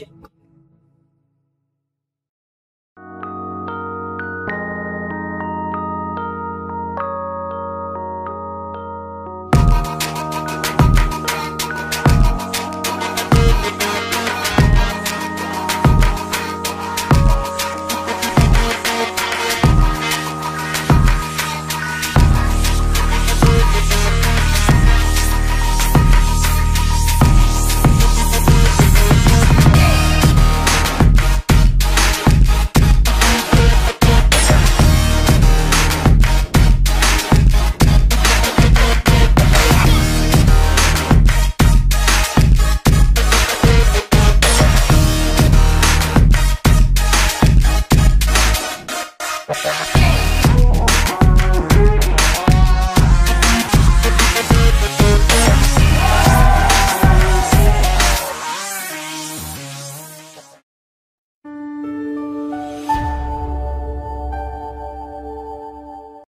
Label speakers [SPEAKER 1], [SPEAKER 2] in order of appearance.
[SPEAKER 1] you.